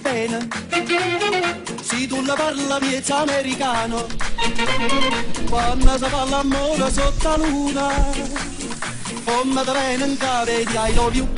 bene. Se tu la parla piezza americano, quando si fa l'amore sotto la luna, come te viene di I love you.